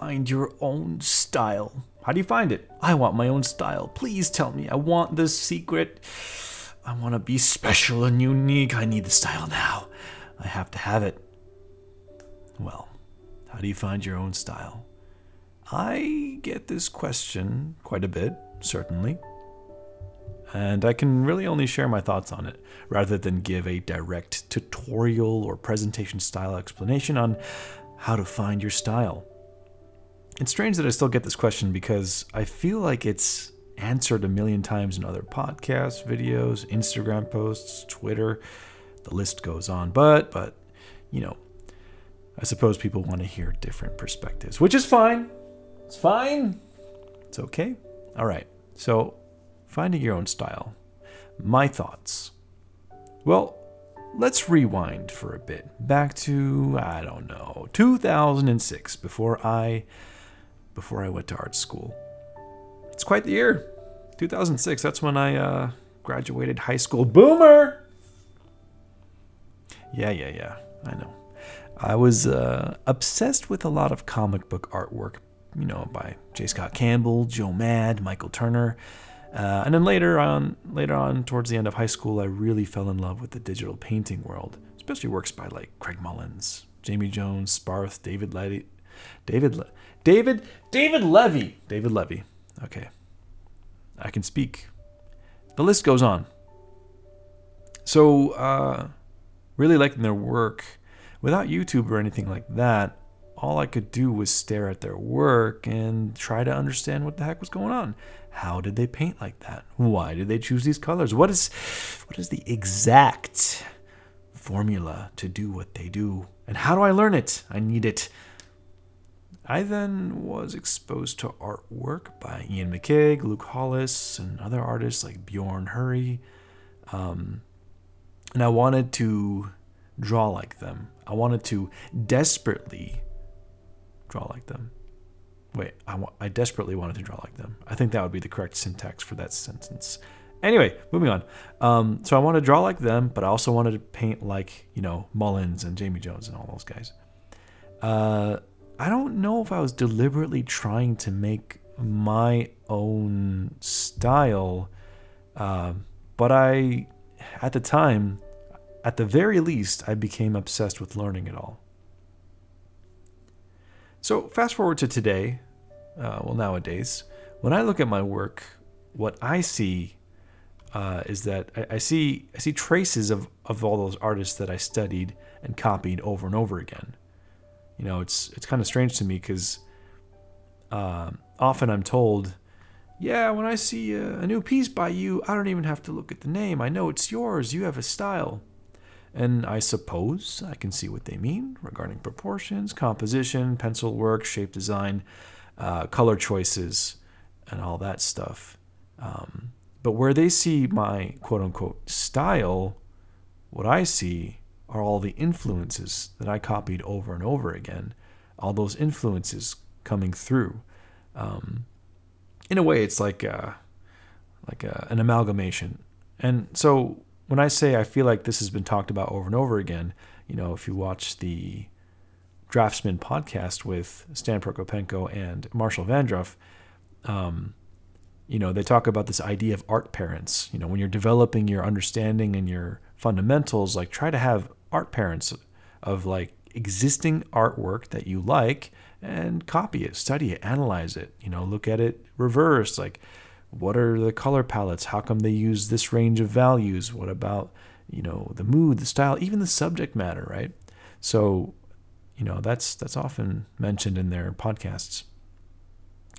find your own style? How do you find it? I want my own style. Please tell me. I want the secret. I want to be special and unique. I need the style now. I have to have it. Well, how do you find your own style? I get this question quite a bit, certainly. And I can really only share my thoughts on it, rather than give a direct tutorial or presentation style explanation on how to find your style. It's strange that I still get this question because I feel like it's answered a million times in other podcasts, videos, Instagram posts, Twitter. The list goes on. But, but, you know, I suppose people want to hear different perspectives, which is fine. It's fine. It's okay. All right. So, finding your own style. My thoughts. Well, let's rewind for a bit. Back to, I don't know, 2006 before I before I went to art school. It's quite the year. 2006, that's when I uh, graduated high school. Boomer! Yeah, yeah, yeah, I know. I was uh, obsessed with a lot of comic book artwork, you know, by J. Scott Campbell, Joe Mad, Michael Turner. Uh, and then later on, later on, towards the end of high school, I really fell in love with the digital painting world, especially works by like Craig Mullins, Jaime Jones, Sparth, David Letty, David, Le- David, David Levy, David Levy. Okay, I can speak. The list goes on. So, uh, really liking their work. Without YouTube or anything like that, all I could do was stare at their work and try to understand what the heck was going on. How did they paint like that? Why did they choose these colors? What is what is the exact formula to do what they do? And how do I learn it? I need it. I then was exposed to artwork by Iain McCaig, Luke Hollis, and other artists like Bjorn Hurri. Um, and I wanted to draw like them. I wanted to desperately draw like them. Wait, I, I desperately wanted to draw like them. I think that would be the correct syntax for that sentence. Anyway, moving on. Um, so I wanted to draw like them, but I also wanted to paint like, you know, Mullins and Jaime Jones and all those guys. Uh, I don't know if I was deliberately trying to make my own style, uh, but I, at the time, at the very least, I became obsessed with learning it all. So, fast forward to today, uh, well, nowadays, when I look at my work, what I see uh, is that I, I, see I see traces of, of all those artists that I studied and copied over and over again. You know, it's it's kind of strange to me because uh, often I'm told, "Yeah, when I see a, a new piece by you, I don't even have to look at the name. I know it's yours. You have a style." And I suppose I can see what they mean regarding proportions, composition, pencil work, shape design, uh, color choices, and all that stuff. Um, but where they see my quote unquote style, what I see are all the influences that I copied over and over again, all those influences coming through. Um, in a way, it's like a, like a, an amalgamation. And so when I say I feel like this has been talked about over and over again, you know, if you watch the Draftsman podcast with Stan Prokopenko and Marshall Vandruff, um, you know, they talk about this idea of art parents. You know, when you're developing your understanding and your fundamentals, like try to have art parents of like existing artwork that you like and copy it, study it, analyze it, you know, look at it reverse, like what are the color palettes? How come they use this range of values? What about, you know, the mood, the style, even the subject matter, right? So, you know, that's that's often mentioned in their podcasts.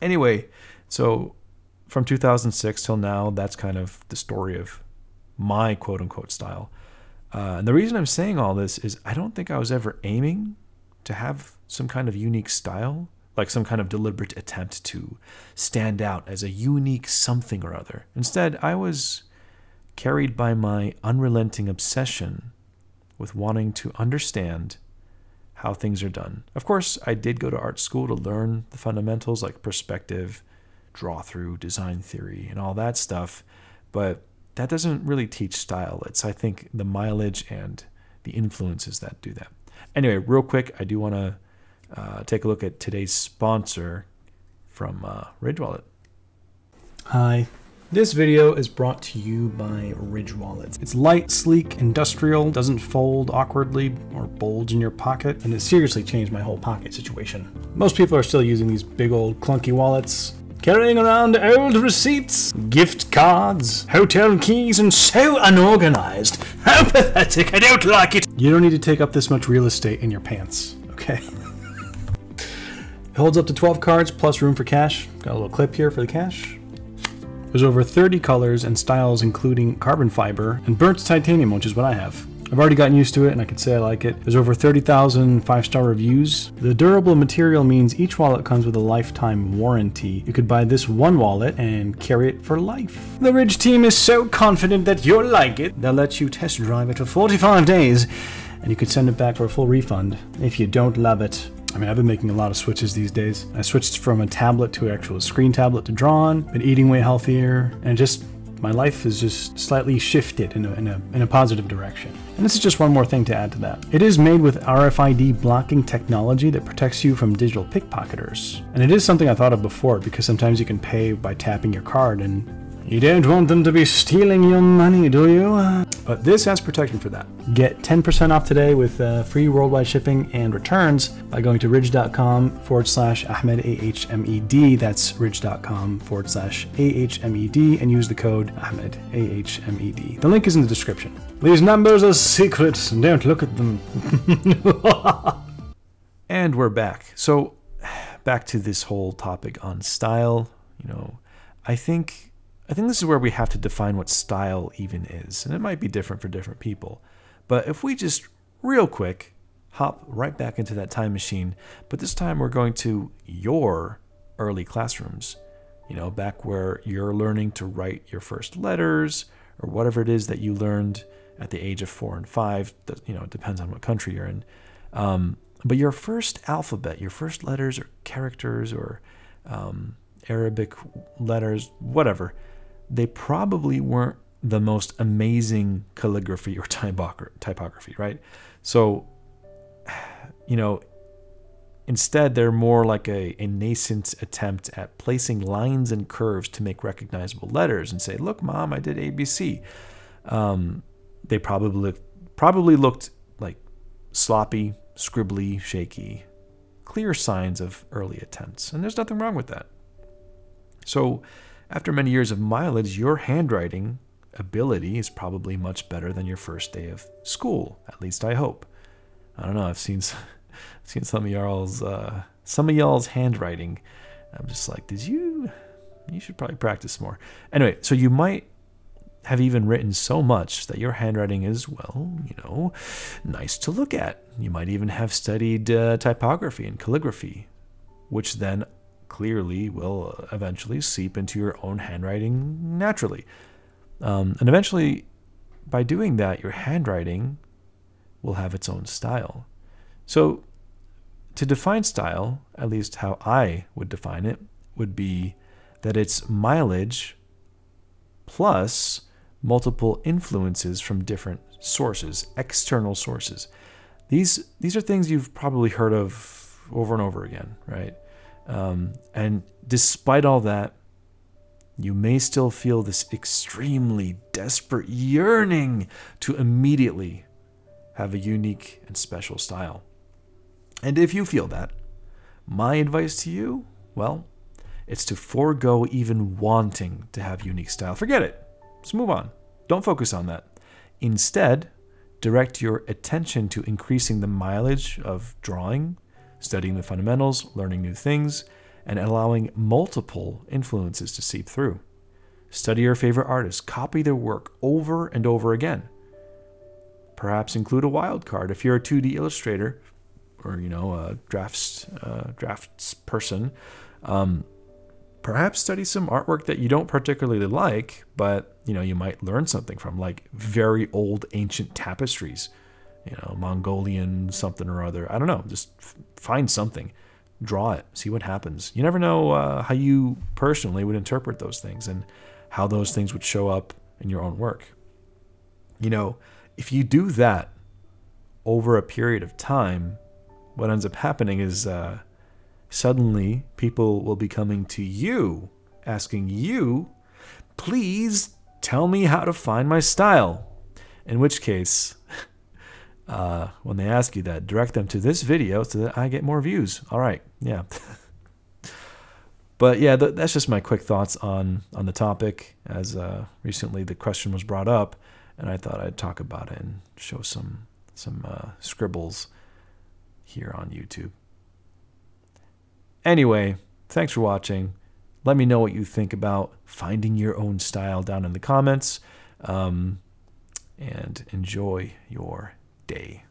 Anyway, so from 2006 till now, that's kind of the story of my quote unquote style. Uh, and the reason I'm saying all this is I don't think I was ever aiming to have some kind of unique style, like some kind of deliberate attempt to stand out as a unique something or other. Instead, I was carried by my unrelenting obsession with wanting to understand how things are done. Of course, I did go to art school to learn the fundamentals like perspective, draw through, design theory, and all that stuff, but that doesn't really teach style. It's, I think, the mileage and the influences that do that. Anyway, real quick, I do want to uh, take a look at today's sponsor from uh, Ridge Wallet. Hi. This video is brought to you by Ridge Wallet. It's light, sleek, industrial, doesn't fold awkwardly or bulge in your pocket, and it seriously changed my whole pocket situation. Most people are still using these big old clunky wallets, carrying around old receipts, gift cards, hotel keys, and so unorganized. How pathetic, I don't like it. You don't need to take up this much real estate in your pants, okay? it holds up to 12 cards plus room for cash. Got a little clip here for the cash. There's over 30 colors and styles, including carbon fiber and burnt titanium, which is what I have. I've already gotten used to it and I can say I like it. There's over 30,000 five star reviews. The durable material means each wallet comes with a lifetime warranty. You could buy this one wallet and carry it for life. The Ridge team is so confident that you'll like it, they'll let you test drive it for 45 days and you could send it back for a full refund if you don't love it. I mean, I've been making a lot of switches these days. I switched from a tablet to an actual screen tablet to draw on, been eating way healthier, and just my life is just slightly shifted in a, in, a, in a positive direction. And this is just one more thing to add to that. It is made with RFID blocking technology that protects you from digital pickpocketers. And it is something I thought of before because sometimes you can pay by tapping your card and you don't want them to be stealing your money, do you? But this has protection for that. Get 10% off today with uh, free worldwide shipping and returns by going to ridge.com forward slash Ahmed AHMED. That's ridge.com forward slash AHMED and use the code Ahmed AHMED. The link is in the description. These numbers are secret. Don't look at them. And we're back. So, back to this whole topic on style. You know, I think I think this is where we have to define what style even is, and it might be different for different people. But if we just real quick hop right back into that time machine, but this time we're going to your early classrooms. You know, back where you're learning to write your first letters or whatever it is that you learned at the age of four and five. You know, it depends on what country you're in. Um, but your first alphabet, your first letters or characters or um, Arabic letters, whatever they probably weren't the most amazing calligraphy or typography, right? So, you know, instead, they're more like a, a nascent attempt at placing lines and curves to make recognizable letters and say, look, mom, I did ABC. Um, they probably probably looked like sloppy, scribbly, shaky, clear signs of early attempts. And there's nothing wrong with that. So, after many years of mileage, your handwriting ability is probably much better than your first day of school. At least I hope. I don't know. I've seen I've seen some of y'all's uh, some of y'all's handwriting. I'm just like, did you? You should probably practice more. Anyway, so you might have even written so much that your handwriting is, well, you know, nice to look at. You might even have studied uh, typography and calligraphy, which then clearly will eventually seep into your own handwriting naturally. Um, and eventually, by doing that, your handwriting will have its own style. So, to define style, at least how I would define it, would be that it's mileage plus multiple influences from different sources, external sources. These these are things you've probably heard of over and over again, right? Um, and despite all that, you may still feel this extremely desperate yearning to immediately have a unique and special style. And if you feel that, my advice to you, well, it's to forego even wanting to have unique style. Forget it. Just move on. Don't focus on that. Instead, direct your attention to increasing the mileage of drawing, studying the fundamentals, learning new things, and allowing multiple influences to seep through. Study your favorite artists, copy their work over and over again. Perhaps include a wild card if you're a 2D illustrator or you know a drafts uh, drafts person. Um, perhaps study some artwork that you don't particularly like, but you know you might learn something from, like very old ancient tapestries you know, Mongolian something or other. I don't know. Just find something, draw it, see what happens. You never know uh, how you personally would interpret those things and how those things would show up in your own work. You know, if you do that over a period of time, what ends up happening is uh, suddenly people will be coming to you asking you, please tell me how to find my style. In which case, uh, when they ask you that, direct them to this video so that I get more views. All right, yeah. but yeah, th- that's just my quick thoughts on on the topic. As uh, recently the question was brought up, and I thought I'd talk about it and show some some uh, scribbles here on YouTube. Anyway, thanks for watching. Let me know what you think about finding your own style down in the comments. Um, and enjoy your day.